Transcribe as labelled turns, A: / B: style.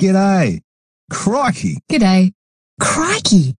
A: G'day. Crikey.
B: G'day. Crikey.